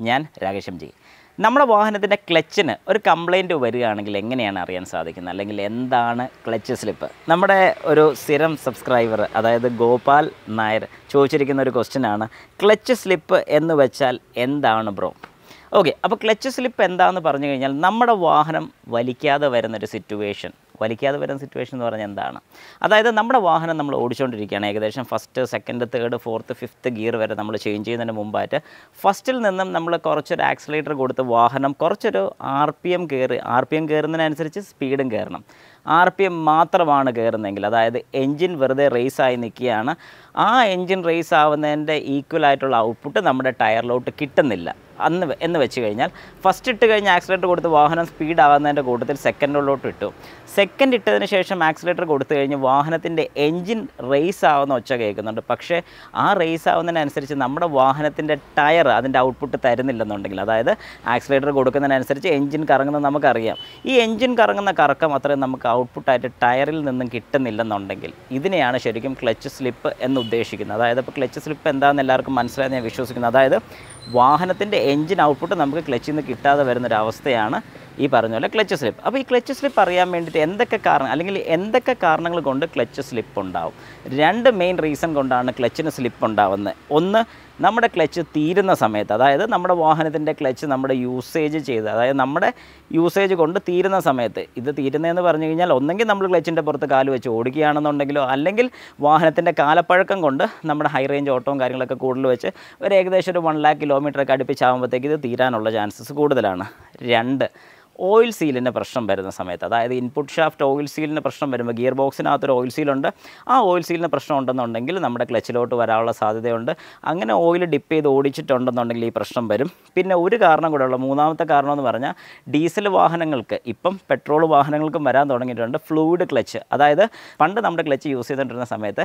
ഞാൻ രാകേഷം ജി. നമ്മുടെ വാഹനത്തിന്റെ ക്ലച്ചിന് ഒരു കംപ്ലൈന്റ് വരികയാണെങ്കിൽ എങ്ങനെയാണ് അറിയാൻ സാധിക്കുന്നത്? അല്ലെങ്കിൽ എന്താണ് ക്ലച്ച് സ്ലിപ്പ്? നമ്മുടെ ഒരു സ്ഥിരം സബ്സ്ക്രൈബർ അതായത് ഗോപാൽ നായർ ചോദിച്ചിരിക്കുന്ന ഒരു ക്വസ്റ്റ്യനാണ് ക്ലച്ച് സ്ലിപ്പ് എന്ന് വെച്ചാൽ എന്താണ് ബ്രോ? ഓക്കെ അപ്പോൾ ക്ലച്ച് സ്ലിപ്പ് എന്താണെന്ന് പറഞ്ഞു കഴിഞ്ഞാൽ നമ്മുടെ വാഹനം വലിക്കാതെ വരുന്നൊരു സിറ്റുവേഷൻ വലിക്കാതെ വരുന്ന സിറ്റുവേഷൻ എന്ന് പറഞ്ഞാൽ എന്താണ്? അതായത് നമ്മുടെ വാഹനം നമ്മൾ ഓടിച്ചുകൊണ്ടിരിക്കുകയാണ്. ഏകദേശം first second third fourth fifth gear വരെ നമ്മൾ ചേഞ്ച് ചെയ്യുന്നതിന് മുമ്പായിട്ട് ഫസ്റ്റിൽ നിന്നും നമ്മൾ കുറച്ചൊരു ആക്സിലേറ്റർ കൊടുത്ത് വാഹനം കുറച്ചൊരു ആർ പി എം കയറി ആർ പി എം കയറുന്നതിനനുസരിച്ച് സ്പീഡും കയറണം. ആർ പി എം മാത്രമാണ് കയറുന്നതെങ്കിൽ അതായത് എൻജിൻ വെറുതെ റേസായി നിൽക്കുകയാണ്. ആ എൻജിൻ റേസ് ആവുന്നതിന്റെ ഈക്വൽ ആയിട്ടുള്ള ഔട്ട്പുട്ട് നമ്മുടെ ടയറിലോട്ട് കിട്ടുന്നില്ല. അന്ന് എന്ന് വെച്ച് കഴിഞ്ഞാൽ ഫസ്റ്റ് ഇട്ട് കഴിഞ്ഞ് ആക്സിലേറ്റർ കൊടുത്ത് വാഹനം സ്പീഡ് ആകുന്നതിന്റെ കൂട്ടത്തിൽ സെക്കൻഡിലോട്ട് ഇട്ടു. സെക്കൻഡ് ഇട്ടതിന് ശേഷം ആക്സിലേറ്റർ കൊടുത്തു കഴിഞ്ഞ് വാഹനത്തിന്റെ എൻജിൻ റേസ് ആവുന്ന ഒച്ച കേൾക്കുന്നുണ്ട്. പക്ഷേ ആ റേസ് ആവുന്നതിനനുസരിച്ച് നമ്മുടെ വാഹനത്തിന്റെ ടയർ അതിന്റെ ഔട്ട്പുട്ട് തരുന്നില്ലെന്നുണ്ടെങ്കിൽ അതായത് ആക്സിലേറ്റർ കൊടുക്കുന്നതിനനുസരിച്ച് എൻജിൻ കറങ്ങുന്നത് നമുക്കറിയാം. ഈ എൻജിൻ കറങ്ങുന്ന കറക്കം അത്രയും നമുക്ക് ഔട്ട്പുട്ടായിട്ട് ടയറിൽ നിന്നും കിട്ടുന്നില്ലെന്നുണ്ടെങ്കിൽ ഇതിനെയാണ് ശരിക്കും ക്ലച്ച് സ്ലിപ്പ് എന്ന് ഉദ്ദേശിക്കുന്നത്. അതായത് ഇപ്പോൾ ക്ലച്ച് സ്ലിപ്പ് എന്താണെന്ന് എല്ലാവർക്കും മനസ്സിലായെന്ന് ഞാൻ വിശ്വസിക്കുന്നു. അതായത് വാഹനത്തിന്റെ എൻജിൻ ഔട്ട്പുട്ട് നമുക്ക് ക്ലച്ചിൽ നിന്ന് കിട്ടാതെ വരുന്നൊരവസ്ഥയാണ് ഈ പറഞ്ഞ പോലെ ക്ലച്ച് സ്ലിപ്പ് അപ്പോൾ ഈ ക്ലച്ച് സ്ലിപ്പ് അറിയാൻ വേണ്ടിയിട്ട് എന്തൊക്കെ കാരണം അല്ലെങ്കിൽ എന്തൊക്കെ കാരണങ്ങൾ കൊണ്ട് ക്ലച്ച് സ്ലിപ്പ് ഉണ്ടാവും? രണ്ട് മെയിൻ റീസൺ കൊണ്ടാണ് ക്ലച്ചിന് സ്ലിപ്പ് ഉണ്ടാവുന്നത്. ഒന്ന് നമ്മുടെ ക്ലച്ച് തീരുന്ന സമയത്ത് അതായത് നമ്മുടെ വാഹനത്തിന്റെ ക്ലച്ച് നമ്മുടെ യൂസേജ് ചെയ്ത് അതായത് നമ്മുടെ യൂസേജ് കൊണ്ട് തീരുന്ന സമയത്ത് ഇത് തീരുന്നതെന്ന് പറഞ്ഞു കഴിഞ്ഞാൽ ഒന്നെങ്കിൽ നമ്മൾ ക്ലച്ചിന്റെ പുറത്ത് കാൽ വെച്ച് ഓടിക്കുകയാണെന്നുണ്ടെങ്കിലോ അല്ലെങ്കിൽ വാഹനത്തിന്റെ കാലപ്പഴക്കം കൊണ്ട് നമ്മുടെ ഹൈ റേഞ്ച് ഓട്ടവും കാര്യങ്ങളൊക്കെ കൂടുതൽ വെച്ച് ഒരു ഏകദേശം ഒരു വൺ ലാക്ക് കിലോമീറ്ററൊക്കെ അടുപ്പിച്ചാകുമ്പോഴത്തേക്ക് ഇത് തീരാനുള്ള ചാൻസസ് കൂടുതലാണ്. രണ്ട് ഓയിൽ സീലിന്റെ പ്രശ്നം വരുന്ന സമയത്ത് അതായത് ഇൻപുട്ട് ഷാഫ്റ്റ് ഓയിൽ സീലിന് പ്രശ്നം വരുമ്പോൾ ഗിയർ ബോക്സിനകത്തൊരു ഓയിൽ സീലുണ്ട് ആ ഓയിൽ സീലിന് പ്രശ്നം ഉണ്ടെന്നുണ്ടെങ്കിൽ നമ്മുടെ ക്ലച്ചിലോട്ട് വരാനുള്ള സാധ്യതയുണ്ട്. അങ്ങനെ ഓയിൽ ഡിപ്പ് ചെയ്ത് ഓടിച്ചിട്ടുണ്ടെന്നുണ്ടെങ്കിൽ ഈ പ്രശ്നം വരും. പിന്നെ ഒരു കാരണം കൂടെ ഉള്ള മൂന്നാമത്തെ കാരണം എന്ന് പറഞ്ഞാൽ ഡീസൽ വാഹനങ്ങൾക്ക് ഇപ്പം പെട്രോൾ വാഹനങ്ങൾക്കും വരാൻ തുടങ്ങിയിട്ടുണ്ട് ഫ്ലൂയിഡ് ക്ലച്ച്. അതായത് പണ്ട് നമ്മുടെ ക്ലച്ച് യൂസ് ചെയ്തുകൊണ്ടിരുന്ന സമയത്ത്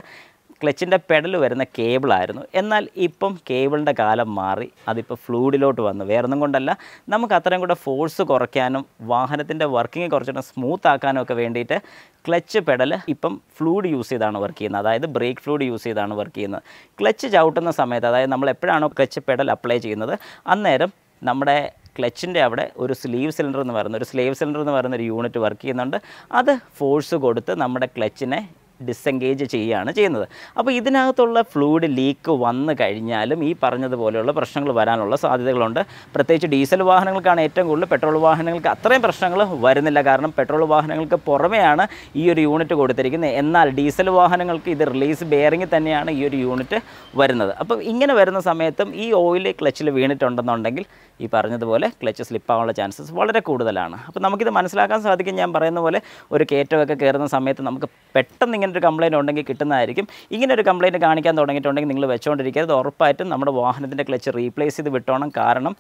ക്ലച്ചിന്റെ പെഡൽ വരുന്ന കേബിളായിരുന്നു. എന്നാൽ ഇപ്പം കേബിളിന്റെ കാലം മാറി. അതിപ്പോൾ ഫ്ലൂഡിലോട്ട് വന്നു. വേറൊന്നും കൊണ്ടല്ല. നമുക്ക് അത്രയും കൂടെ ഫോഴ്സ് കുറയ്ക്കാനും വാഹനത്തിന്റെ വർക്കിംഗ് കുറച്ചുകൂടെ സ്മൂത്ത് ആക്കാനും ഒക്കെ വേണ്ടിയിട്ട് ക്ലച്ച് പെഡൽ ഇപ്പം ഫ്ലൂഡ് യൂസ് ചെയ്താണ് വർക്ക് ചെയ്യുന്നത്. അതായത് ബ്രേക്ക് ഫ്ലൂഡ് യൂസ് ചെയ്താണ് വർക്ക് ചെയ്യുന്നത്. ക്ലച്ച് ചവിട്ടുന്ന സമയത്ത് അതായത് നമ്മൾ എപ്പോഴാണോ ക്ലച്ച് പെഡൽ അപ്ലൈ ചെയ്യുന്നത് അന്നേരം നമ്മുടെ ക്ലച്ചിന്റെ അവിടെ ഒരു സ്ലീവ് സിലിണ്ടർ എന്ന് പറയുന്ന ഒരു സ്ലീവ് സിലിണ്ടർ എന്ന് പറയുന്ന ഒരു യൂണിറ്റ് വർക്ക് ചെയ്യുന്നുണ്ട്. അത് ഫോഴ്സ് കൊടുത്ത് നമ്മുടെ ക്ലച്ചിനെ ഡിസെൻഗേജ് ചെയ്യുകയാണ് ചെയ്യുന്നത്. അപ്പോൾ ഇതിനകത്തുള്ള ഫ്ലൂയിഡ് ലീക്ക് വന്നു കഴിഞ്ഞാലും ഈ പറഞ്ഞതുപോലെയുള്ള പ്രശ്നങ്ങൾ വരാനുള്ള സാധ്യതകളുണ്ട്. പ്രത്യേകിച്ച് ഡീസൽ വാഹനങ്ങൾക്കാണ് ഏറ്റവും കൂടുതൽ പെട്രോൾ വാഹനങ്ങൾക്ക് അത്രയും പ്രശ്നങ്ങൾ വരുന്നില്ല. കാരണം പെട്രോൾ വാഹനങ്ങൾക്ക് പുറമെയാണ് ഈ ഒരു യൂണിറ്റ് കൊടുത്തിരിക്കുന്നത്. എന്നാൽ ഡീസൽ വാഹനങ്ങൾക്ക് ഇത് റിലീസ് ബെയറിംഗ് തന്നെയാണ് ഈ ഒരു യൂണിറ്റ് വരുന്നത്. അപ്പോൾ ഇങ്ങനെ വരുന്ന സമയത്തും ഈ ഓയിൽ ക്ലച്ചിൽ വീണിട്ടുണ്ടെന്നുണ്ടെങ്കിൽ ഈ പറഞ്ഞതുപോലെ ക്ലച്ച് സ്ലിപ്പാവാനുള്ള ചാൻസസ് വളരെ കൂടുതലാണ്. അപ്പോൾ നമുക്കിത് മനസ്സിലാക്കാൻ സാധിക്കും. ഞാൻ പറയുന്ന പോലെ ഒരു കയറ്റമൊക്കെ കയറുന്ന സമയത്ത് നമുക്ക് പെട്ടെന്ന് ഇങ്ങനെ ഒരു കംപ്ലയിന്റ് ഉണ്ടെങ്കിൽ കിട്ടുന്നതായിരിക്കും. ഇങ്ങനെ ഒരു കംപ്ലയിന്റ് കാണിക്കാൻ തുടങ്ങിയിട്ടുണ്ടെങ്കിൽ നിങ്ങൾ വെച്ചുകൊണ്ടിരിക്കരുത് ഉറപ്പായിട്ടും നമ്മുടെ വാഹനത്തിന്റെ ക്ലച്ച് റീപ്ലേസ് ചെയ്ത് വിട്ടോണം. കാരണം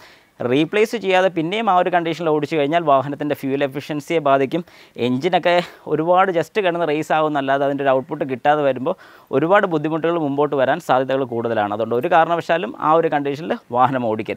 റീപ്ലേസ് ചെയ്യാതെ പിന്നെയും ആ ഒരു കണ്ടീഷനിൽ ഓടിച്ചു കഴിഞ്ഞാൽ വാഹനത്തിന്റെ ഫ്യൂൽ എഫിഷ്യൻസിയെ ബാധിക്കും. എഞ്ചിനൊക്കെ ഒരുപാട് ജസ്റ്റ് കിടന്ന് റേസ് ആവുന്നല്ലാതെ അതിന്റെ ഒരു ഔട്ട്പുട്ട് കിട്ടാതെ വരുമ്പോൾ ഒരുപാട് ബുദ്ധിമുട്ടുകൾ മുമ്പോട്ട് വരാൻ സാധ്യതകൾ കൂടുതലാണ്. അതുകൊണ്ട് ഒരു കാരണവശാലും ആ ഒരു കണ്ടീഷനിൽ വാഹനം ഓടിക്കരുത്.